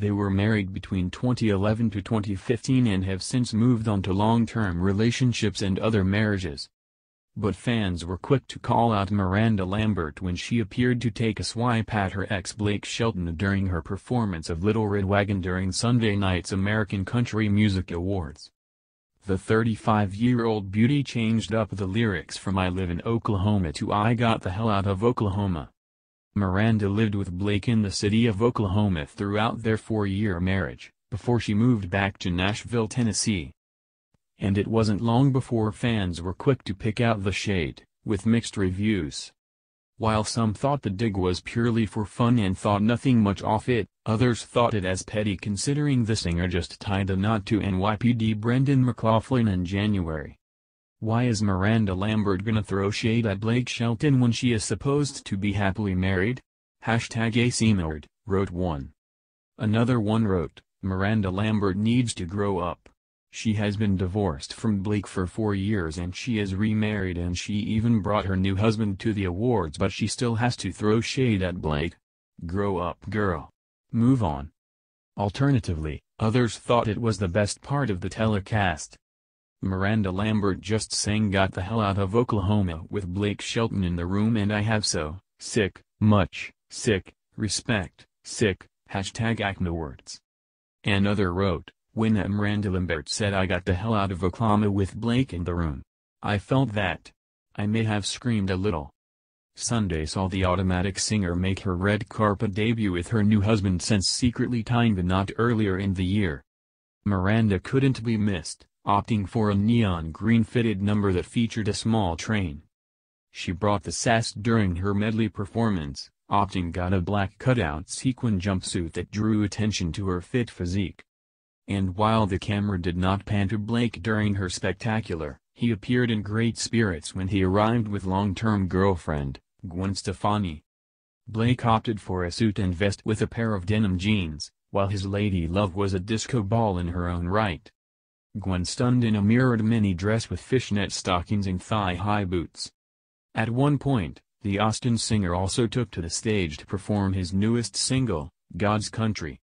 They were married between 2011 to 2015 and have since moved on to long-term relationships and other marriages. But fans were quick to call out Miranda Lambert when she appeared to take a swipe at her ex Blake Shelton during her performance of Little Red Wagon during Sunday night's American Country Music Awards. The 35-year-old beauty changed up the lyrics from I Live in Oklahoma to I Got the Hell Out of Oklahoma. Miranda lived with Blake in the city of Oklahoma throughout their four-year marriage, before she moved back to Nashville, Tennessee and it wasn't long before fans were quick to pick out the shade, with mixed reviews. While some thought the dig was purely for fun and thought nothing much off it, others thought it as petty considering the singer just tied a knot to NYPD Brendan McLaughlin in January. Why is Miranda Lambert gonna throw shade at Blake Shelton when she is supposed to be happily married? Hashtag ACMAwards, wrote one. Another one wrote, Miranda Lambert needs to grow up. She has been divorced from Blake for four years and she is remarried and she even brought her new husband to the awards but she still has to throw shade at Blake. Grow up girl. Move on. Alternatively, others thought it was the best part of the telecast. Miranda Lambert just sang Got the Hell Out of Oklahoma with Blake Shelton in the room and I have so, sick, much, sick, respect, sick, hashtag ACMAwards. Another wrote, when Miranda Lambert said I got the hell out of Oklahoma with Blake in the room. I felt that. I may have screamed a little. Sunday saw the automatic singer make her red carpet debut with her new husband since secretly tying the knot earlier in the year. Miranda couldn't be missed, opting for a neon green fitted number that featured a small train. She brought the sass during her medley performance, opting got a black cutout sequin jumpsuit that drew attention to her fit physique. And while the camera did not pan to Blake during her spectacular, he appeared in great spirits when he arrived with long-term girlfriend, Gwen Stefani. Blake opted for a suit and vest with a pair of denim jeans, while his lady love was a disco ball in her own right. Gwen stunned in a mirrored mini dress with fishnet stockings and thigh-high boots. At one point, the Austin singer also took to the stage to perform his newest single, God's Country.